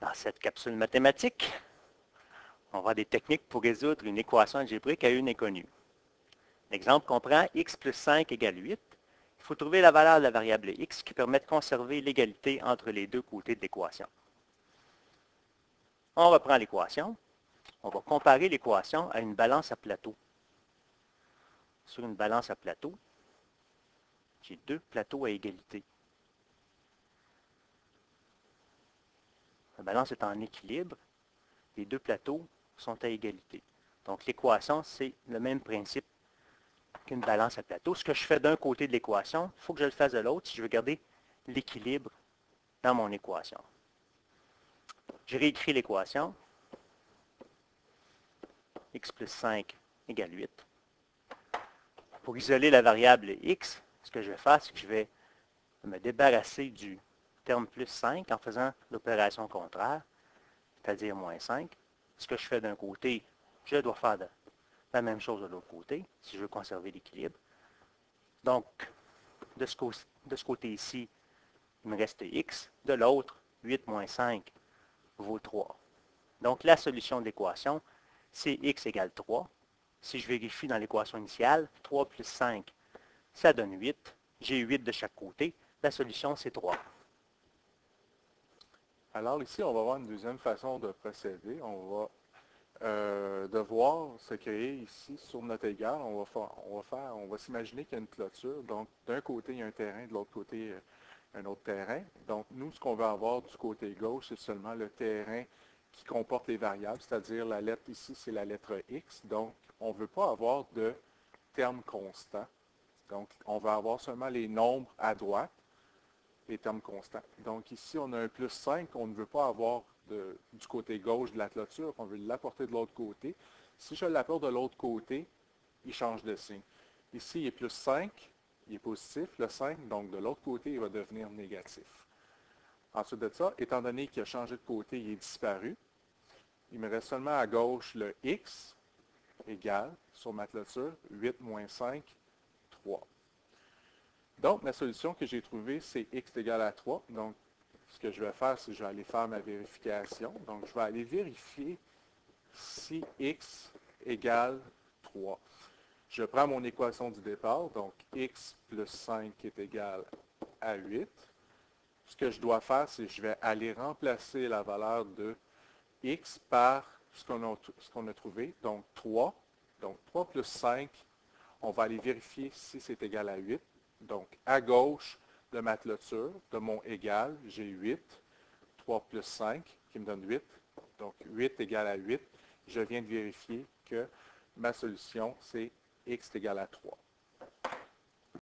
Dans cette capsule mathématique, on va des techniques pour résoudre une équation algébrique à une inconnue. L'exemple comprend x plus 5 égale 8. Il faut trouver la valeur de la variable x qui permet de conserver l'égalité entre les deux côtés de l'équation. On reprend l'équation. On va comparer l'équation à une balance à plateau. Sur une balance à plateau, j'ai deux plateaux à égalité. La balance est en équilibre. Les deux plateaux sont à égalité. Donc l'équation, c'est le même principe qu'une balance à plateau. Ce que je fais d'un côté de l'équation, il faut que je le fasse de l'autre si je veux garder l'équilibre dans mon équation. Je réécris l'équation. x plus 5 égale 8. Pour isoler la variable x, ce que je vais faire, c'est que je vais me débarrasser du terme plus 5 en faisant l'opération contraire, c'est-à-dire moins 5. Ce que je fais d'un côté, je dois faire la même chose de l'autre côté, si je veux conserver l'équilibre. Donc, de ce, côté ici, il me reste x. De l'autre, 8 moins 5 vaut 3. Donc, la solution de l'équation, c'est x égale 3. Si je vérifie dans l'équation initiale, 3 plus 5, ça donne 8. J'ai 8 de chaque côté. La solution, c'est 3. Alors ici, on va voir une deuxième façon de procéder. On va euh, devoir se créer ici sur notre égal. On va on va faire, on va s'imaginer qu'il y a une clôture. Donc d'un côté, il y a un terrain, de l'autre côté, euh, un autre terrain. Donc nous, ce qu'on va avoir du côté gauche, c'est seulement le terrain qui comporte les variables, c'est-à-dire la lettre ici, c'est la lettre X. Donc on ne veut pas avoir de termes constants. Donc on va avoir seulement les nombres à droite les termes constants. Donc ici, on a un plus 5 qu'on ne veut pas avoir du côté gauche de la clôture, on veut l'apporter de l'autre côté. Si je l'apporte de l'autre côté, il change de signe. Ici, il est plus 5, il est positif, le 5, donc de l'autre côté, il va devenir négatif. Ensuite de ça, étant donné qu'il a changé de côté, il est disparu. Il me reste seulement à gauche le x égale, sur ma clôture, 8 moins 5, 3. Donc, ma solution que j'ai trouvée, c'est x égale à 3. Donc, ce que je vais faire, c'est que je vais aller faire ma vérification. Donc, je vais aller vérifier si x égale 3. Je prends mon équation du départ, donc x plus 5 est égal à 8. Ce que je dois faire, c'est que je vais aller remplacer la valeur de x par ce qu'on a, a, trouvé, donc 3. Donc 3 plus 5, on va aller vérifier si c'est égal à 8. Donc, à gauche de ma clôture, de mon égal, j'ai 8. 3 plus 5 qui me donne 8. Donc, 8 égale à 8. Je viens de vérifier que ma solution, c'est x égale à 3.